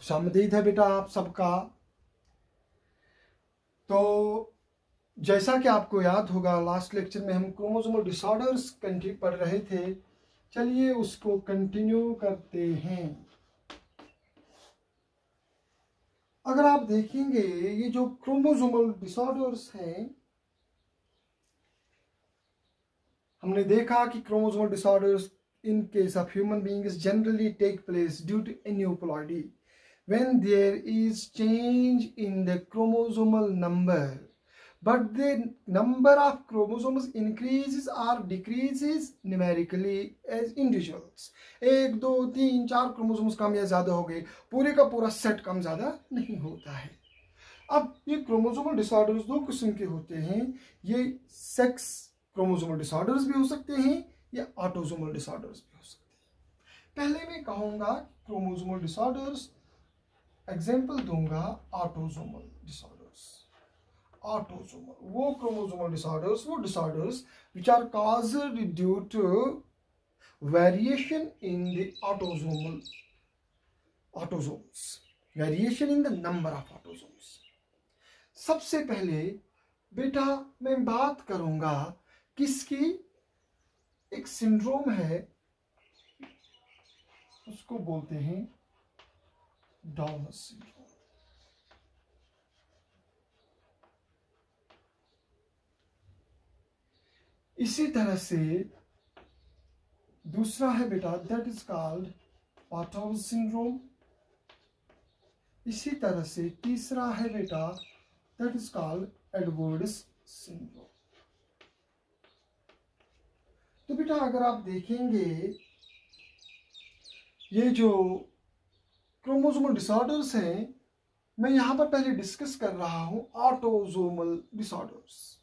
खुशामदीद है बेटा आप सबका। तो जैसा कि आपको याद होगा लास्ट लेक्चर में हम क्रोमोसोमल डिसऑर्डर्स पढ़ रहे थे। चलिए उसको कंटिन्यू करते हैं। अगर आप देखेंगे, ये जो क्रोमोसोमल डिसऑर्डर्स हैं, हमने देखा कि chromosomal disorders in case of human beings generally take place due to aneuploidy when there is change in the chromosomal number, but the number of chromosomes increases or decreases numerically as individuals एक, दो, तीन, चार chromosomes कम या ज़्यादा हो गए, पूरे का पूरा सेट कम ज़्यादा नहीं होता है। अब ये क्रोमोसोमल डिसऑर्डर्स दो किस्म के होते हैं। ये सेक्स क्रोमोसोमल डिसऑर्डर्स भी हो सकते हैं, या ऑटोजोमल डिसऑर्डर्स भी हो सकते हैं। पहले मैं कहूँगा क्रोमोजोमल डिसऑर्डर्स एग्जांपल दूँगा ऑटोजोमल डिसऑर्डर्स ऑटोजोमल वो क्रोमोजोमल डिसऑर्डर्स वो disorders which are caused due to variation in the autosomal autosomes variation in the number of autosomes सबसे पहले बेटा मैं बात करूँगा किसकी एक सिंड्रोम है, उसको बोलते हैं डाउनस सिंड्रोम इसी तरह से दूसरा है बेटा that is called Patau syndrome इसी तरह से तीसरा है बेटा that is called Edwards syndrome तो बेटा, अगर आप देखेंगे, ये जो क्रोमोसोमल डिसऑर्डर्स हैं। मैं यहाँ पर पहले डिस्कस कर रहा हूँ ऑटोजोमल डिसऑर्डर्स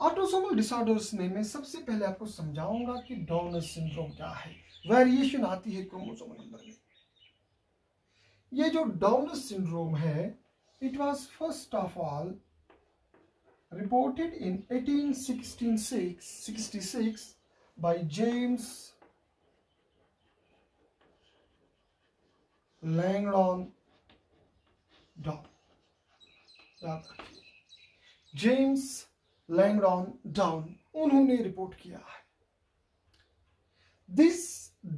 ऑटोसोमल डिसऑर्डर्स में मैं सबसे पहले आपको समझाऊँगा कि डाउनर सिंड्रोम क्या है। वेरिएशन आती है क्रोमोसोमल नंबर में। ये जो डाउनर सिंड्रोम है it was first of all reported in 1866 by James Langdon Down. James Langdon Down उन्होंने रिपोर्ट किया है this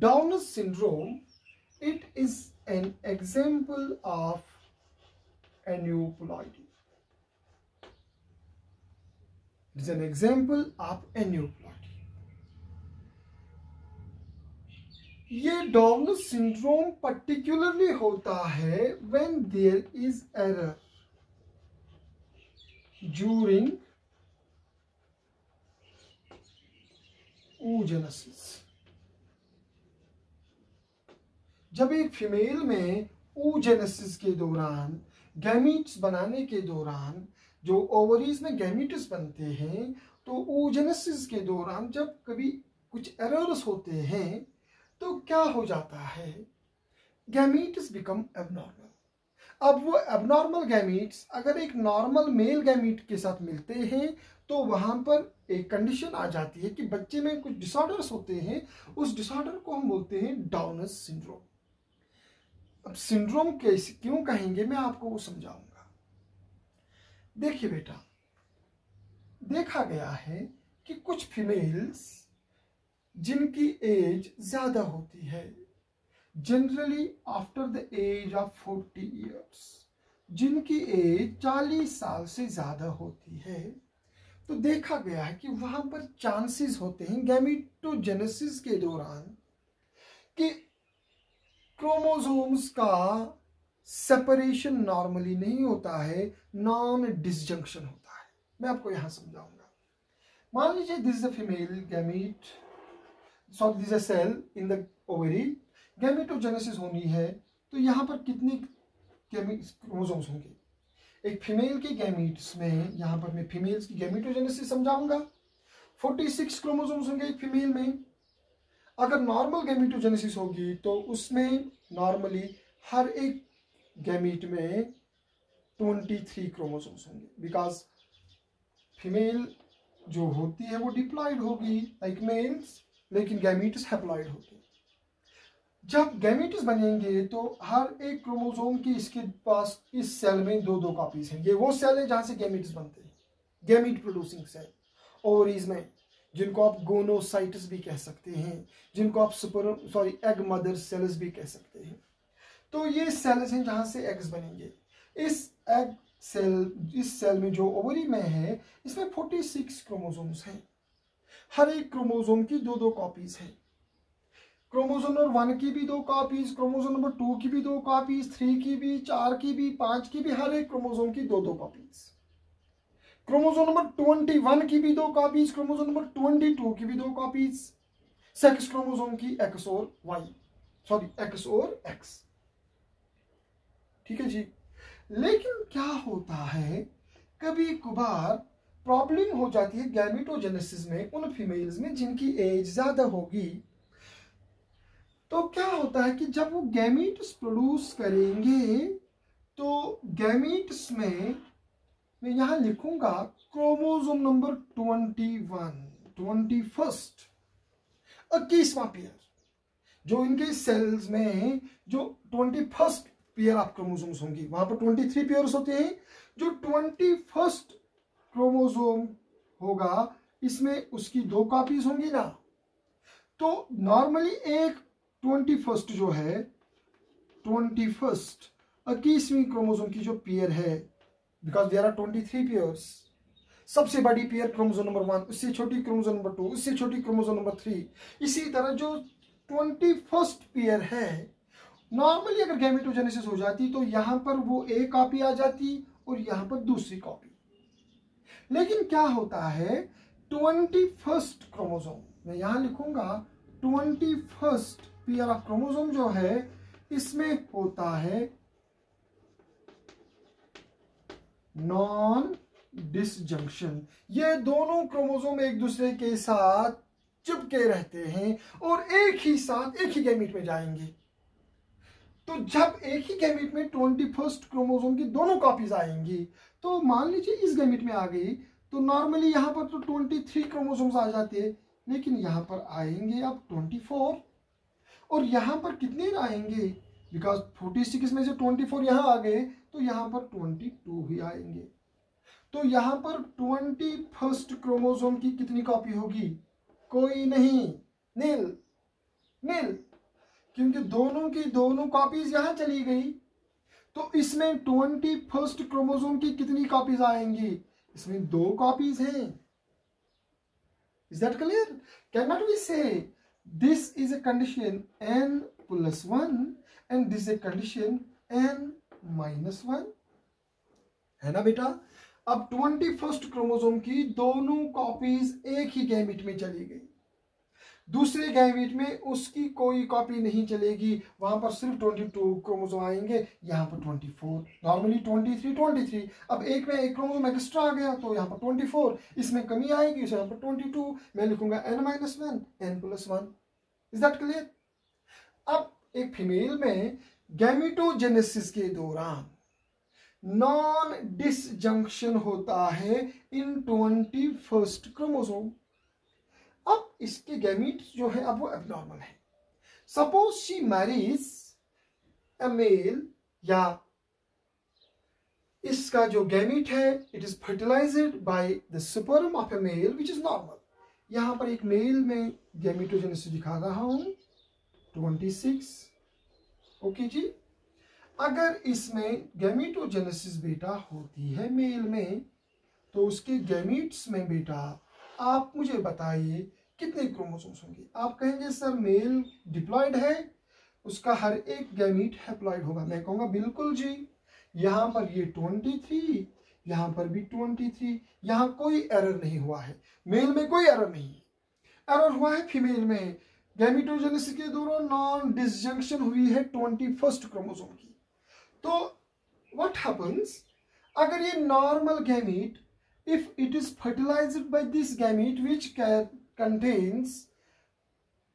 Down syndrome it is an example of एन्यूपुलॉइडी It is an example of aneuploidy. ये डाउन सिंड्रोम particularly होता है when there is error during oogenesis. जब एक फीमेल में oogenesis के दौरान गैमिट्स बनाने के दौरान, जो ओवरीज में गैमिटस बनते हैं तो ओजेनेसिस के दौरान जब कभी कुछ एरर्स होते हैं तो क्या हो जाता है? गैमीट्स बिकम एबनॉर्मल अब वो एबनॉर्मल गैमीट्स अगर एक नॉर्मल मेल गैमीट के साथ मिलते हैं तो वहाँ पर एक कंडीशन आ जाती है कि बच्चे में कुछ डिसऑर्डर्स होते हैं। उस डिसऑर्डर को हम बोलते हैं डाउनस सिंड्रोम अब सिंड्रोम कैसे, क्यों कहेंगे? मैं आपको वो समझाऊँगा। देखिए बेटा, देखा गया है कि कुछ फीमेल्स जिनकी एज ज़्यादा होती है। Generally after the age of forty years जिनकी एज चालीस साल से ज़्यादा होती है तो देखा गया है कि वहाँ पर चांसेस होते हैं गैमिटोजेनेसिस के दौरान कि क्रोमोसोम्स का सेपरेशन नॉर्मली नहीं होता है नॉन डिसजंक्शन होता है। मैं आपको यहाँ समझाऊँगा। मान लीजिए this a female gamete sorry this a cell in the ovary. Gametogenesis होनी है तो यहाँ पर कितने क्रोमोसोम्स होंगे? एक फीमेल के गैमीट्स में, यहाँ पर मैं फीमेल्स की गैमिटोजेनेसिस समझाऊँगा। 46 क्रोमोसोम्स होंगे एक फीमेल में। अगर नॉर्मल गैमिटोजेनेसिस होगी तो उसमें नॉर्मली हर एक गैमीट में ट्वेंटी थ्री क्रोमोसोम्स होंगे। बिकॉज़ फीमेल जो होती है वो डिप्लॉयड होगी, लाइक मेल्स। लेकिन गैमीट्स हैप्लॉयड होते हैं। जब गैमेट्स बनेंगे तो हर एक क्रोमोसोम की इसके पास इस सेल में दो दो कॉपीज हैं। ये वो सेल है जहाँ से गैमेट्स बनते हैं। गैमेट प्रोड्यूसिंग सेल ओवरीज में जिनको आप गोनोसाइट्स भी कह सकते हैं, जिनको आप super sorry egg mother cells भी कह सकते हैं। तो ये सेल्स हैं जहाँ से एग्स बनेंगे। इस एग सेल इस सेल में जो ओवरी में है, इसमें 46 क्रोमोसोम्स हैं। हर एक क्रोमोसोम की दो दो कॉपीज है। क्रोमोसोम नंबर वन की भी दो कॉपीज क्रोमोसोम नंबर टू की भी दो कॉपीज थ्री की भी, चार की भी, पाँच की भी, हर एक क्रोमोसोम की दो दो copies chromosome number twenty one की भी दो copies chromosome number twenty two की भी दो कॉपीज सेक्स क्रोमोसोम की एक्स और वाई सॉरी एक्स और एक्स ठीक है जी? लेकिन क्या होता है कभी कभार प्रॉब्लम हो जाती है गैमिटोजेनेसिस में, उन फीमेल्स में जिनकी एज ज़्यादा होगी। तो क्या होता है कि जब वो गैमीट्स प्रोड्यूस करेंगे तो गैमीट्स में, मैं यहाँ लिखूँगा chromosome number twenty one twenty first इक्कीसवा pair जो इनके सेल्स में, जो twenty first pair of chromosomes होंगी, वहाँ पर ट्वेंटी थ्री पेयर्स होते हैं, जो ट्वेंटी फ़र्स्ट क्रोमोजोम होगा, इसमें उसकी दो कॉपीज होंगी ना। तो नॉर्मली एक ट्वेंटी फ़र्स्ट जो है ट्वेंटी फ़र्स्ट इक्कीसवीं क्रोमोजोम की जो पेयर है because there are twenty three pairs सबसे बड़ी पेयर क्रोमोजोम नंबर वन उससे छोटी क्रोमोजोम नंबर टू उससे छोटी क्रोमोजोम नंबर थ्री इसी तरह जो ट्वेंटी फ़र्स्ट पेयर है नॉर्मली अगर गैमेटोजेनेसिस हो जाती तो यहाँ पर वो एक कॉपी आ जाती और यहाँ पर दूसरी कॉपी लेकिन क्या होता है, ट्वेंटी फ़र्स्ट क्रोमोजोम मैं यहाँ लिखूँगा, twenty first pair of chromosome जो है, इसमें होता है नॉन डिसजंक्शन ये दोनों क्रोमोजोम एक दूसरे के साथ चिपके रहते हैं और एक ही साथ, एक ही गैमिट में जाएँगे। तो जब एक ही गैमिट में ट्वेंटी फ़र्स्ट क्रोमोजोम की दोनों कॉपीज आएँगी तो मान लीजिए इस गैमिट में आ गई तो नॉर्मली यहाँ पर तो ट्वेंटी थ्री क्रोमोसोम्स आ जाते लेकिन यहाँ पर आएँगे अब ट्वेंटी फोर और यहाँ पर कितने आएँगे? बिकॉज़ फोर्टी सिक्स में से ट्वेंटी फोर यहाँ आ गए तो यहाँ पर ट्वेंटी टू ही आएँगे। तो यहाँ पर ट्वेंटी फ़र्स्ट क्रोमोजोम की कितनी कॉपी होगी? कोई नहीं। नील नील क्योंकि दोनों की दोनों कॉपीज यहाँ चली गई। तो इसमें ट्वेंटी फ़र्स्ट क्रोमोजोम की कितनी कॉपीज आएँगी? इसमें दो कॉपीज हैं। Is that clear can not we say this is condition n plus 1 and this is a condition n minus one है ना बेटा? अब ट्वेंटी फ़र्स्ट क्रोमोजोम की दोनों कॉपीज एक ही गैमिट में चली गई। दूसरे गैमिट में उसकी कोई कॉपी नहीं चलेगी। वहाँ पर सिर्फ़ ट्वेंटी टू क्रोमोसोम आएँगे, यहाँ पर twenty four normally twenty three twenty three. अब एक में एक क्रोमोसोम एक्स्ट्रा आ गया तो यहाँ पर ट्वेंटी फोर, इसमें कमी आएगी यहाँ पर ट्वेंटी टू। मैं लिखूँगा n minus one n plus one is that clear अब एक फीमेल में गैमिटोजेनेसिस के दौरान नॉन डिसजंक्शन होता है इन ट्वेंटी फ़र्स्ट क्रोमोसोम अब इसके गैमिट जो है, अब वो एबनॉर्मल है। Suppose she marriage a male या इसका जो गैमिट है it is fertilized by the sperm of a male which is normal यहाँ पर एक मेल में गैमिटोजेनेसिस दिखा रहा हूँ। 26 ओके जी। अगर इसमें गैमिटोजेनेसिस बेटा होती है मेल में तो उसके गैमिट्स में बेटा आप मुझे बताइए, कितने क्रोमोसोम्स होंगे? आप कहेंगे, सर, मेल डिप्लॉयड है, उसका हर एक गैमीट हैप्लॉयड होगा। मैं कहूँगा, बिल्कुल जी। यहाँ पर ये 23 यहाँ पर भी 23 यहाँ कोई एरर नहीं हुआ है। मेल में कोई एरर नहीं है। एरर हुआ है फीमेल में। गैमिटोजेनेसिस के दौरान नॉन डिसजंक्शन हुई है ट्वेंटी फ़र्स्ट क्रोमोसोम की। तो व्हाट हैपन्स अगर ये normal gamete it is fertilized by this gamete which contains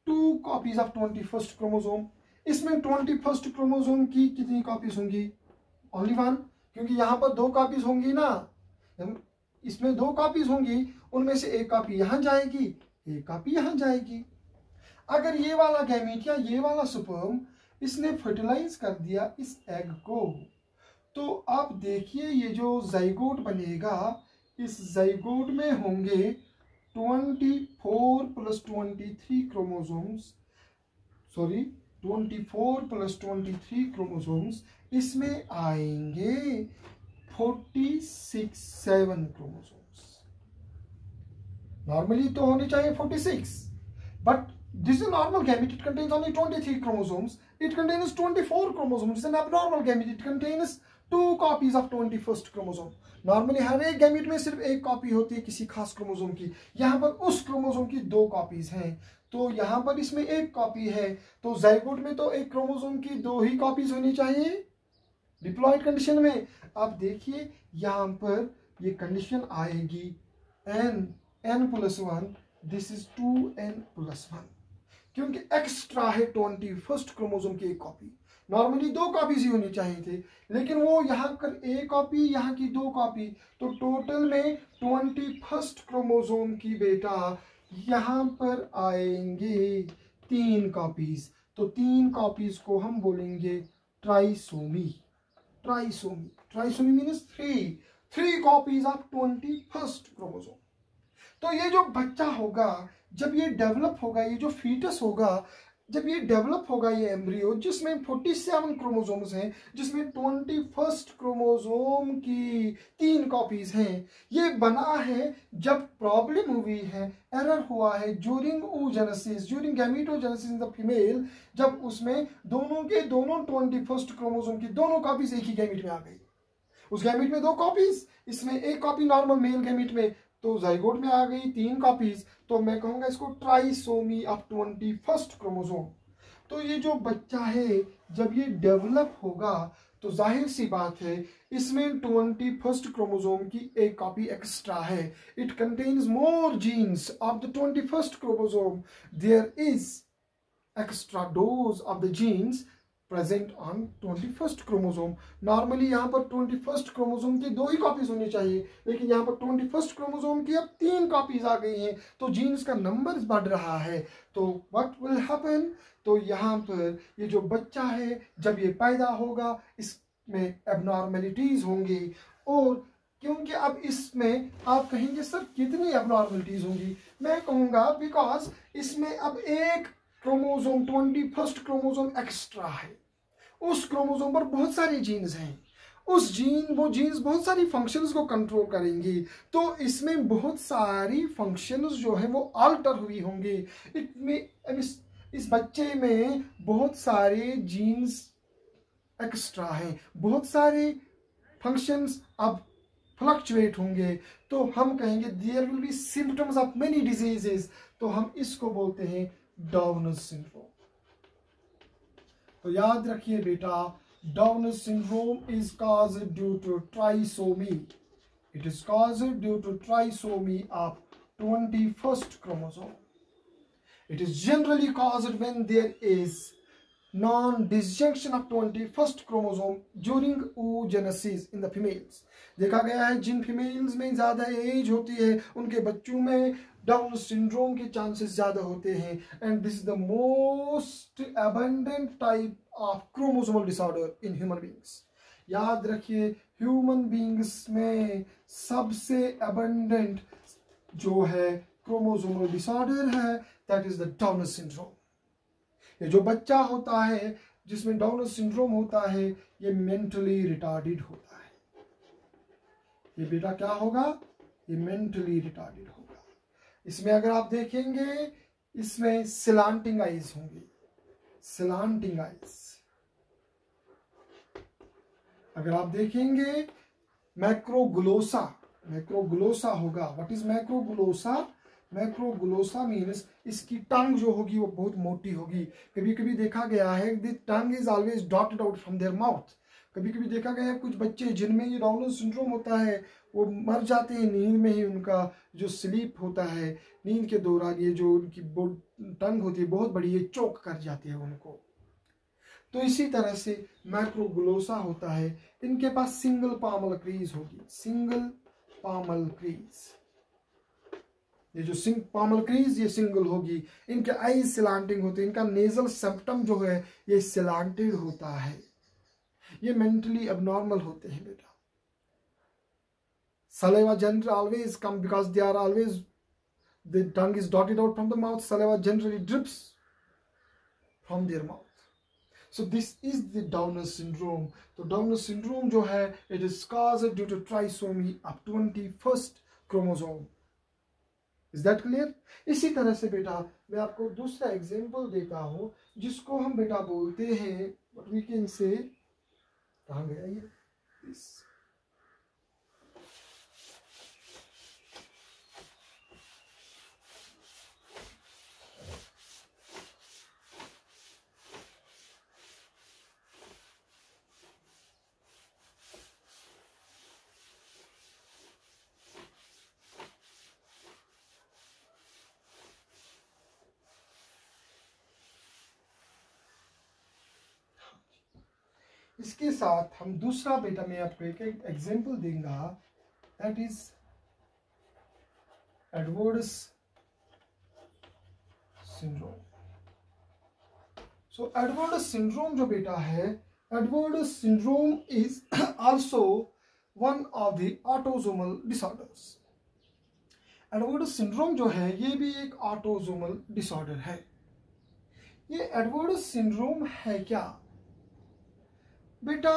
two copies of twenty first chromosome इसमें ट्वेंटी फ़र्स्ट क्रोमोसोम की कितनी कॉपीज होंगी? ओनली वन क्योंकि यहाँ पर दो कॉपीज होंगी ना। इसमें दो कॉपीज होंगी, उनमें से एक कॉपी यहाँ जाएगी, एक कॉपी यहाँ जाएगी। अगर ये वाला गैमीट या ये वाला सुपर्म इसने फर्टिलाइज कर दिया इस एग को तो आप देखिए ये जो जाइगोट बनेगा इस जयगोड में होंगे 24 four plus twenty three chromosome sorry 24 four plus twenty three chromosomes, इसमें आएँगे 46 सिक्स सेवन क्रोमोजोम नॉर्मली तो होने चाहिए 46 six but this is normal gamete it contains only twenty three chromosome it contains twenty four chromosomes an abnormal gamete it contains two copies of 21st chromosome. Normally हर एक gamete में सिर्फ़ एक copy होती है किसी खास क्रोमोसोम की। यहाँ पर उस क्रोमोसोम की दो कॉपीज हैं। तो यहाँ पर इसमें एक कॉपी है। तो जाइगोट में तो एक क्रोमोसोम की दो ही कॉपीज होनी चाहिए। डिप्लॉयड कंडीशन में आप देखिए, यहाँ पर ये कंडीशन आएगी। N n plus one this is two n plus one क्योंकि एक्स्ट्रा है ट्वेंटी फ़र्स्ट क्रोमोजोम की एक कॉपी नॉर्मली दो कॉपीज ही होनी चाहिए थे, लेकिन वो यहाँ कर एक कॉपी यहाँ की दो कॉपी तो टोटल में ट्वेंटी फ़र्स्ट क्रोमोसोम की बेटा यहाँ पर आएँगे तीन कॉपीज तो तीन कॉपीज को हम बोलेंगे trisomy trisomy trisomy means three three copies of twenty first chromosome तो ये जो बच्चा होगा, जब ये डेवलप होगा, ये जो फीटस होगा जब ये डेवलप होगा ये एम्ब्रियो जिसमें 47 क्रोमोसोम्स हैं, जिसमें 21st क्रोमोसोम की तीन कॉपीज हैं, ये बना है जब प्रॉब्लम हुई है एरर हुआ है during oogenesis during gametogenesis in the female जब उसमें दोनों के दोनों ट्वेंटी फ़र्स्ट क्रोमोजोम की दोनों कॉपीज एक ही गैमिट में आ गई। उस गैमिट में दो कॉपीज इसमें एक कॉपी नॉर्मल मेल गैमिट में तो जाइगोट में आ गई तीन कॉपीज तो मैं कहूँगा इसको trisomy of twenty first chromosome तो ये जो बच्चा है, जब ये डेवलप होगा तो ज़ाहिर सी बात है, इसमें ट्वेंटी फ़र्स्ट क्रोमोसोम की एक कॉपी एक्स्ट्रा है। It contains more genes of the twenty first chromosome there is extra dose of the genes present on twenty first chromosome normally यहाँ पर ट्वेंटी फ़र्स्ट क्रोमोसोम की दो ही कॉपीज होनी चाहिए, लेकिन यहाँ पर ट्वेंटी फ़र्स्ट क्रोमोजोम की अब तीन कॉपीज आ गई हैं तो जीन्स का नंबर बढ़ रहा है। तो व्हाट विल हैपन तो यहाँ पर ये जो बच्चा है, जब ये पैदा होगा, इसमें एबनॉर्मेलिटीज होंगी। और क्योंकि अब इसमें आप कहेंगे, सर, कितनी एबनॉर्मेलिटीज होंगी? मैं कहूँगा बिकॉज़ इसमें अब एक chromosome twenty first chromosome extra है। उस क्रोमोजोम पर बहुत सारे जीन्स हैं। उस जीन वो जीन्स बहुत सारी फ़ंक्शंस को कंट्रोल करेंगी। तो इसमें बहुत सारी फ़ंक्शंस जो है वो अल्टर हुई होंगी। इट इस, इस बच्चे में बहुत सारे जीन्स एक्स्ट्रा हैं। बहुत सारे फ़ंक्शंस अब फ्लक्चुएट होंगे। तो हम कहेंगे there will be symptoms of many diseases तो हम इसको बोलते हैं डाउनर सिंड्रोम तो याद रखिए बेटा Down's syndrome is cause due to trisomy it is cause due to trisomy of twenty first chromosome it is generally caused when there is non-disjunction of 21st chromosome during oogenesis in the females. देखा गया है, जिन females में ज़्यादा as होती है, उनके बच्चों में डाउन सिंड्रोम के चांसेस ज़्यादा होते हैं and this is the most abundant type of chromosomal disorder in human beings याद रखिए ह्यूमन बींग्स में सबसे अबंडेंट जो है क्रोमोसोमल डिसऑर्डर है that is the Down syndrome ये जो बच्चा होता है, जिसमें डाउन सिंड्रोम होता है, ये मेंटली रिटार्डेड होता है। ये बेटा क्या होगा? ये मेंटली रिटार्डेड होगा। इसमें अगर आप देखेंगे, इसमें सिलांटिंग आइज़ होंगी। सिलांटिंग आइज़ अगर आप देखेंगे मैक्रोग्लोसा मैक्रोग्लोसा होगा। What is macroglossia macroglossia means इसकी टंग जो होगी, वो बहुत मोटी होगी। कभी कभी देखा गया है the tongue is always dotted out from their mouth कभी कभी देखा गया है, कुछ बच्चे जिनमें ये डाउन सिंड्रोम होता है वो मर जाते हैं। नींद में ही उनका जो स्लीप होता है, नींद के दौरान ये जो उनकी टंग होती है, बहुत बड़ी ये चौक कर जाती है उनको। तो इसी तरह से मैक्रोग्लोसा होता है। इनके पास सिंगल पामल क्रीज होगी। सिंगल पामल क्रीज ये जो सिंग पामल क्रीज ये सिंगल होगी। इनके आई सिलांटिंग होते हैं। इनका नेजल सेप्टम जो है, ये सिलांटेड होता है। ये मेंटली अबनॉर्मल होते हैं बेटा। Saliva generally always come because they are always the tongue is dotted out from the mouth saliva generally drips from their mouth so this is the downer syndrome so downer syndrome jo hai it is caused due to trisomy of 21st chromosome is that clear इसी तरह से बेटा मैं आपको दूसरा example देता हूँ जिसको हम बेटा बोलते हैं वी कैन से कहाँ गया ये इसके साथ हम दूसरा बेटा मैं आपको एक एग्ज़ाम्पल देंगे that is Edwards syndrome so Edwards syndrome जो बेटा है Edwards syndrome is also one of the autosomal disorders Edwards syndrome जो है, ये भी एक ऑटोजोमल डिसऑर्डर है. ये एडवर्ड्स सिंड्रोम है क्या? बेटा,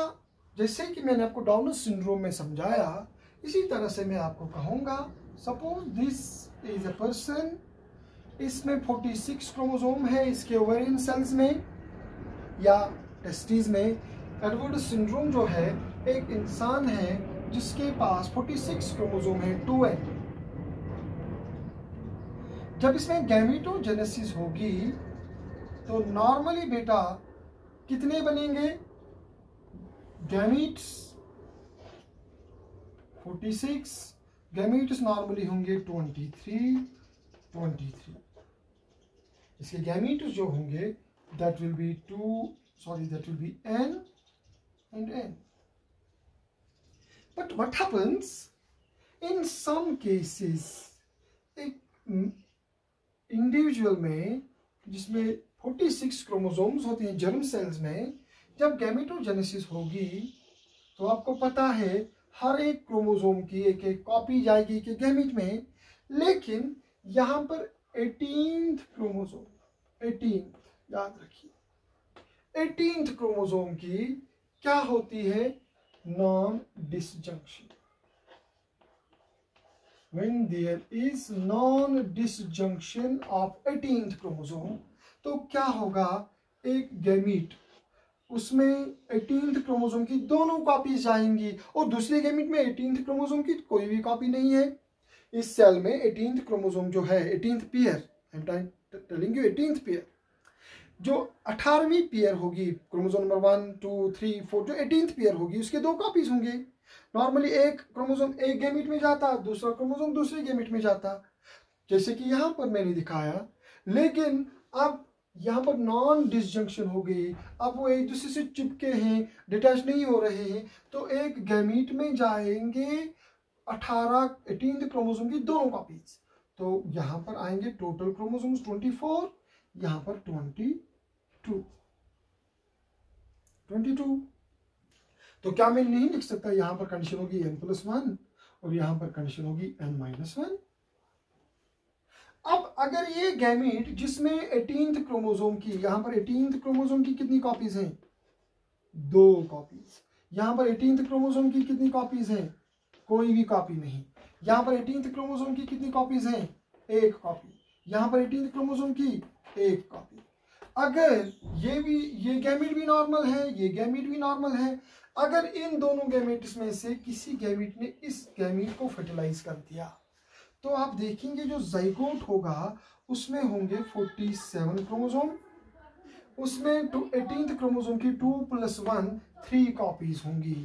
जैसे कि मैंने आपको डाउन सिंड्रोम में समझाया, इसी तरह से मैं आपको कहूँगा suppose this is a person इसमें 46 क्रोमोसोम है, इसके ओवरियन सेल्स में, या टेस्टिस में एडवर्ड सिंड्रोम जो है, एक इंसान है, जिसके पास 46 क्रोमोसोम है टू एन जब इसमें गैमिटोजेनेसिस होगी तो नॉर्मली बेटा, कितने बनेंगे? गैमीट्स 46 गैमीट्स नॉर्मली होंगे 23 23 इसके गैमीट्स जो होंगे that will be two sorry that will be n and n but what happens in some cases एक इंडिविजुअल में, जिसमें 46 क्रोमोसोम्स होते हैं जर्म सेल्स में जब गैमेटोजेनेसिस होगी तो आपको पता है हर एक क्रोमोसोम की एक एक कॉपी जाएगी कि गैमिट में। लेकिन यहाँ पर एटीन क्रोमोसोम एटीन याद रखिए। एटीन क्रोमोसोम की क्या होती है? Non disjunction when there is non disjunction of 18th chromosome तो क्या होगा? एक गैमीट उसमें एटीन क्रोमोसोम की दोनों कॉपीज जाएँगी और दूसरे गैमिट में एटीन क्रोमोसोम की कोई भी कॉपी नहीं है। इस सेल में एटीन क्रोमोसोम जो है eighteen pair telling you eighteen pair जो अठारहवीं पियर होगी chromosome number one two three four जो एटीन पियर होगी, उसके दो कॉपीज होंगे। नॉर्मली एक क्रोमोसोम एक गेमिट में जाता, दूसरा क्रोमोसोम दूसरे गेमिट में जाता। जैसे कि यहाँ पर मैंने दिखाया, लेकिन अब यहाँ पर नॉन डिसजंक्शन हो गई। अब वो एक दूसरे से चिपके हैं डिटैच नहीं हो रहे हैं। तो एक गैमीट में जाएँगे अठारह एटीन क्रोमोसोम की दोनों कॉपीज तो यहाँ पर आएँगे टोटल क्रोमोसोम्स ट्वेंटी फोर यहाँ पर ट्वेंटी टू ट्वेंटी टू तो क्या मैं नहीं लिख सकता? यहाँ पर कंडीशन होगी एन प्लस वन और यहाँ पर कंडीशन होगी एन माइनस वन अब अगर ये गैमीट जिसमें एटीन क्रोमोसोम की, यहाँ पर एटीन क्रोमोसोम की कितनी कॉपीज हैं? दो कॉपीज यहाँ पर एटीन क्रोमोसोम की कितनी कॉपीज हैं? कोई भी कॉपी नहीं. यहाँ पर एटीन क्रोमोसोम की कितनी कॉपीज हैं? एक कॉपी यहाँ पर एटीन क्रोमोसोम की एक कॉपी अगर ये भी, ये गैमिट भी नॉर्मल है, ये गैमिट भी नॉर्मल है, अगर इन दोनों गैमिट्स में से किसी गैमिट ने इस गैमिट को फर्टिलाइज कर दिया तो आप देखेंगे जो जाइगोट होगा, उसमें होंगे 47 क्रोमोसोम उसमें टू एटीन क्रोमोसोम की two plus one three copies होंगी।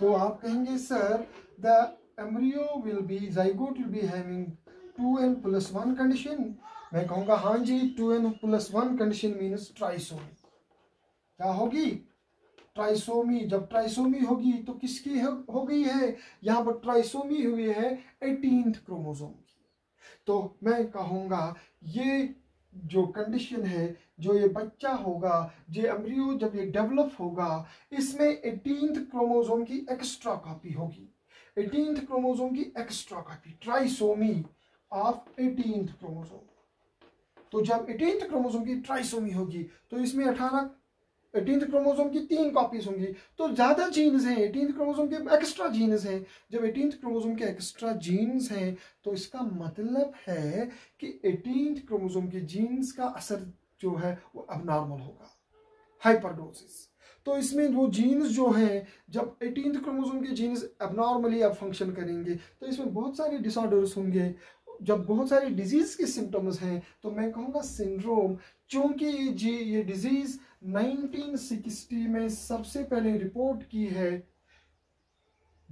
तो आप कहेंगे, sir the embryo will be zygote will be having two n plus one condition मैं कहूँगा हाँ जी two n plus one condition means trisomy क्या होगी? ट्राइसोमी जब ट्राइसोमी होगी तो किसकी हो, गई है? यहाँ पर ट्राइसोमी हुई है एटीन क्रोमोसोम की। तो मैं कहूँगा ये जो कंडीशन है जो ये बच्चा होगा जो एम्ब्रियो जब ये डेवलप होगा इसमें एटीन क्रोमोजोम की एक्स्ट्रा कॉपी होगी। एटीन क्रोमोजोम की extra copy trisomy of eighteen chromosome तो जब एटीन क्रोमोजोम की ट्राइसोमी होगी तो इसमें अठारह एटीन क्रोमोजोम की तीन कॉपीज होंगी। तो ज़्यादा जीन्स हैं एटीन क्रोमोजोम के एक्स्ट्रा जीन्स हैं। जब एटीन क्रोमोजोम के एक्स्ट्रा जीन्स हैं तो इसका मतलब है कि एटीन क्रोमोजोम के जीन्स का असर जो है, वो अब नॉर्मल होगा। हाइपरडोसिस तो इसमें वो जीन्स जो हैं, जब एटीन क्रोमोजोम के जीन्स एबनॉर्मली अब फ़ंक्शन करेंगे तो इसमें बहुत सारे डिसऑर्डर्स होंगे। जब बहुत सारे डिज़ीज़ के सिम्टम्स हैं तो मैं कहूँगा सिंड्रोम चूँकि जी ये डिज़ीज़ 1960 में सबसे पहले रिपोर्ट की है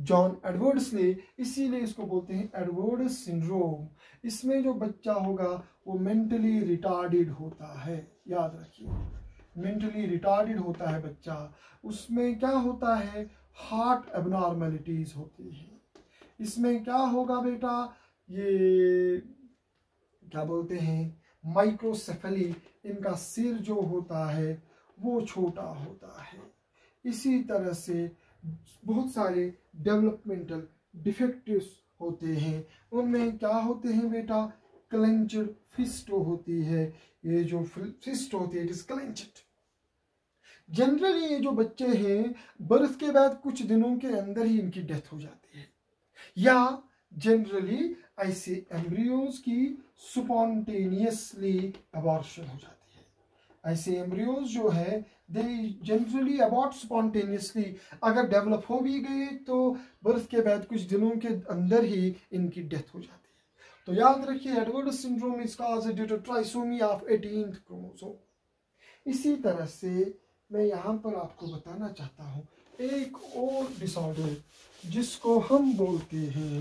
जॉन एडवर्ड्स ने, इसीलिए इसको बोलते हैं एडवर्ड सिंड्रोम। इसमें जो बच्चा होगा, वो मेंटली रिटार्डेड होता है, याद रखिए। मेंटली रिटार्डेड होता है बच्चा, उसमें क्या होता है? हार्ट एबनॉर्मेलिटीज होती है। इसमें क्या होगा बेटा? ये क्या बोलते हैं? माइक्रोसेफली, इनका सिर जो होता है वो छोटा होता है। इसी तरह से बहुत सारे डेवलपमेंटल डिफेक्टिव्स होते हैं। उनमें क्या होते हैं बेटा? क्लेंचड फिस्ट होती है। ये जो फिस्ट होती है इट इज़ क्लेंचड जनरली ये जो बच्चे हैं बर्थ के बाद कुछ दिनों के अंदर ही इनकी डेथ हो जाती है। या जनरली ऐसे एम्ब्रियोज की स्पॉन्टेनियसली अबॉर्शन हो जाती है। ऐसे एम्ब्रियोज जो है दे जनरली अबॉर्ट स्पॉन्टेनियसली अगर डेवलप हो भी गए तो बर्थ के बाद कुछ दिनों के अंदर ही इनकी डेथ हो जाती है। तो याद रखिए Edward syndrome is caused due to trisomy of 18th chromosome इसी तरह से मैं यहाँ पर आपको बताना चाहता हूँ, एक और डिसऑर्डर जिसको हम बोलते हैं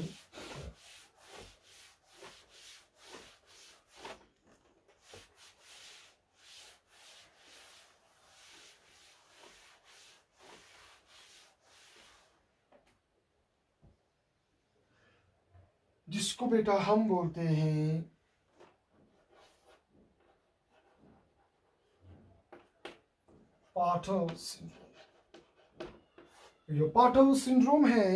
जिसको बेटा हम बोलते हैं। Patau syndrome. जो पाटल सिंड्रोम है,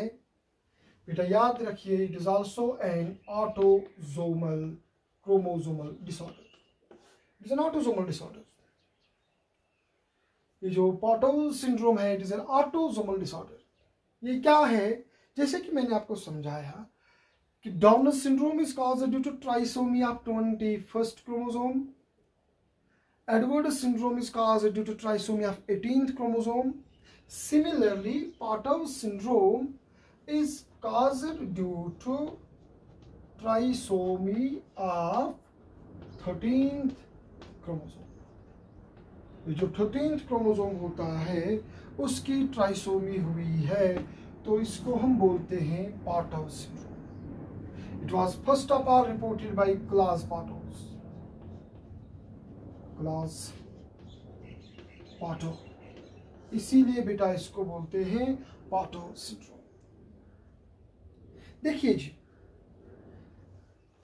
बेटा याद रखिए it is also an autosomal chromosomal disorder it is an autosomal disorder ये जो पाटल सिंड्रोम है it is an autosomal disorder ये क्या है? जैसे कि मैंने आपको समझाया कि Down's syndrome is caused due to trisomy of twenty first chromosome Edward syndrome is caused due to trisomy eighteen chromosome similarly Patau syndrome is caused due to trisomy of thirteen chromosome जो thirteen chromosome होता है, उसकी trisomy हुई है तो इसको हम बोलते हैं Patau syndrome It was first of all reported by Klaus Patos. Klaus पाटो इसीलिए बेटा इसको बोलते हैं पाटो सिंड्रोम देखिए जी,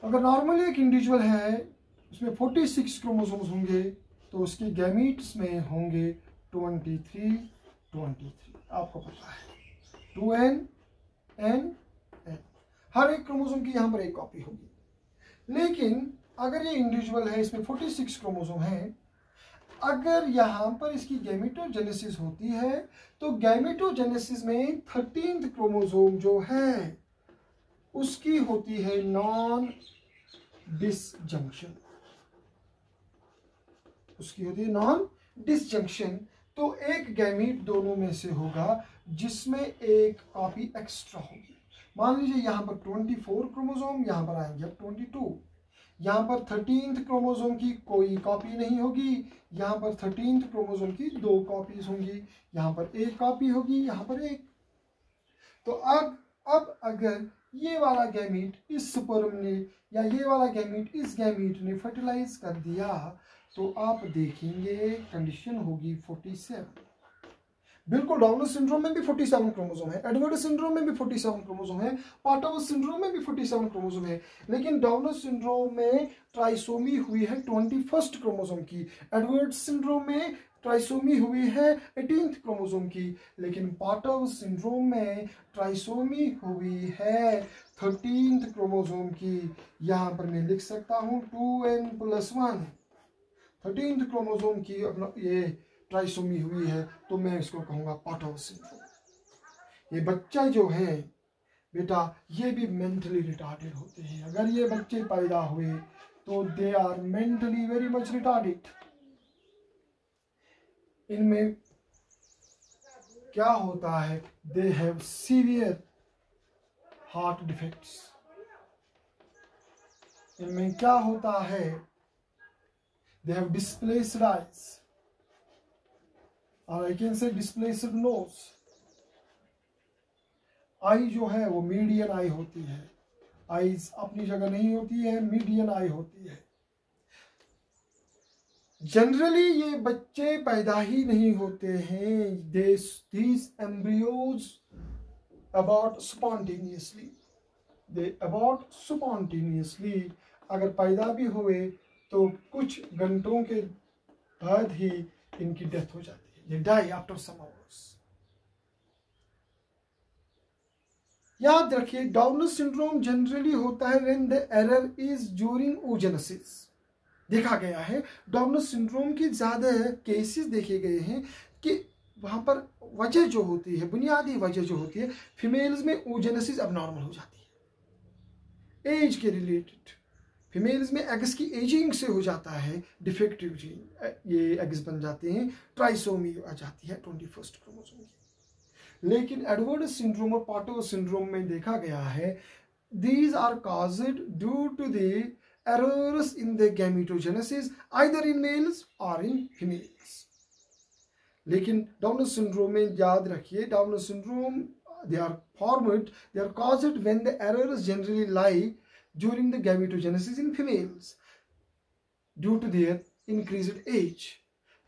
अगर नॉर्मली एक इंडिविजुअल है, उसमें 46 क्रोमोसोम्स होंगे तो उसके गैमीट्स में होंगे 23 23 आपको पता है। टू एन एन हर एक क्रोमोसोम की यहाँ पर एक कॉपी होगी। लेकिन अगर ये इंडिविजुअल है, इसमें 46 क्रोमोसोम है, अगर यहाँ पर इसकी गैमिटोजेनेसिस होती है तो गैमिटोजेनेसिस में थर्टींथ क्रोमोसोम जो है, उसकी होती है नॉन डिसजंक्शन उसकी होती है नॉन डिसजंक्शन तो एक गैमिट दोनों में से होगा, जिसमें एक कॉपी एक्स्ट्रा होगी। मान लीजिए यहाँ पर 24 क्रोमोसोम, यहाँ पर आएँगे अब 22 यहाँ पर थर्टींथ क्रोमोसोम की कोई कॉपी नहीं होगी, यहाँ पर थर्टींथ क्रोमोसोम की दो कॉपीज होंगी, यहाँ पर एक कॉपी होगी, यहाँ पर एक। तो अब अब अगर ये वाला गैमीट इस स्पर्म ने या ये वाला गैमीट इस गैमीट ने फर्टिलाइज कर दिया तो आप देखेंगे कंडीशन होगी 47 बिल्कुल डाउनर सिंड्रोम में भी 47 क्रोमोसोम है। एडवर्ड सिंड्रोम में भी 47 क्रोमोसोम है। पार्टोवर सिंड्रोम में भी 47 क्रोमोसोम है। लेकिन डाउनर सिंड्रोम में ट्राइसोमी हुई है 21st क्रोमोसोम की। एडवर्ड सिंड्रोम में ट्राइसोमी हुई है एटीन क्रोमोसोम की। लेकिन पार्टोव सिंड्रोम में ट्राइसोमी हुई है थर्टीन क्रोमोसोम की। यहाँ पर मैं लिख सकता हूँ two n plus one thirteen chromosome की अपना ये ट्राइसोमी हुई है तो मैं इसको कहूँगा पार्टोव सिंड्रोम। ये बच्चा जो है, बेटा, ये भी मेंटली रिटार्डेड होते हैं। अगर ये बच्चे पैदा हुए तो they are mentally very much retarded इनमें क्या होता है? They have severe heart defects इनमें क्या होता है? दे हैव डिस्प्लेस्ड आइज़ और I can say displaced nose eye जो है, वो मीडियन आई होती है। आई अपनी जगह नहीं होती है मीडियन आई होती है। जनरली ये बच्चे पैदा ही नहीं होते हैं। These embryos abort spontaneously they abort spontaneously अगर पैदा भी हुए तो कुछ घंटों के बाद ही इनकी डेथ हो जाती they die after some hours याद रखिए डाउनर सिंड्रोम जनरली होता है when the error is during oogenesis देखा गया है डाउनर सिंड्रोम के ज़्यादा केसेस देखे गए हैं कि वहाँ पर वजह जो होती है, बुनियादी वजह जो होती है फीमेल्स में ओजेनेसिस अब नॉर्मल हो जाती है। एज के रिलेटेड फीमेल्स में एग्स की एजिंग से हो जाता है डिफेक्टिव जीन ये एग्स बन जाते हैं ट्राइसोमी आ जाती है ट्वेंटी फ़र्स्ट क्रोमोसोम लेकिन एडवर्ड सिंड्रोम और पार्टो सिंड्रोम में देखा गया है these are caused due to the errors in the gametogenesis, either in males or in females. लेकिन डाउनर सिंड्रोम में याद रखिए Down's syndrome they are formed, they are caused when the errors generally lie during the gametogenesis in females due to their increased age.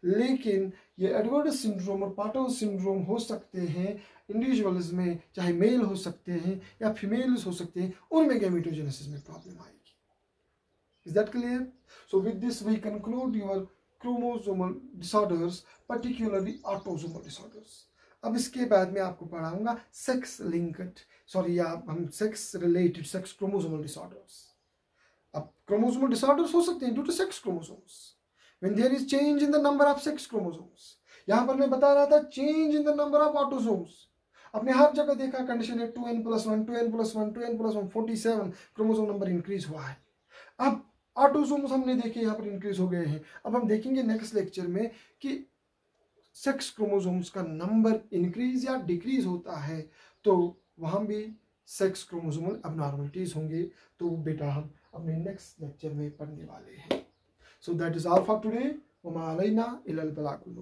लेकिन ये Edward syndrome और Patau syndrome हो सकते हैं इंडिविजुअल्स में, चाहे मेल हो सकते हैं या फीमेल हो सकते हैं, उनमें गैमिटोजेनेसिस में प्रॉब्लम आएगी। Is that clear so with this we conclude your chromosomal disorders particularly autosomal disorders अब इसके बाद में आपको पढ़ाऊँगा सेक्स लिंक्ड सॉरी या हम sex related sex chromosomal disorders अब क्रोमोसोमल डिसऑर्डर्स हो सकते हैं due to sex chromosomes when there is change in the number of sex chromosomes यहाँ पर मैं बता रहा था change in the number of autosomes अपने हर जगह देखा कंडीशन है two n plus one two n plus one two n plus one forty seven chromosome number increase हुआ है. अब ऑटोसोम्स हमने देखे यहाँ पर इंक्रीज हो गए हैं. अब हम देखेंगे नेक्स्ट लेक्चर में कि सेक्स क्रोमोसोम्स का नंबर इंक्रीज या डिक्रीज होता है तो वहाँ भी सेक्स क्रोमोसोमल अबनॉर्मलिटीज होंगे। तो बेटा, हम अपने नेक्स्ट लेक्चर में पढ़ने वाले हैं। So that is all for today वमा अलैना इलल बलाकुल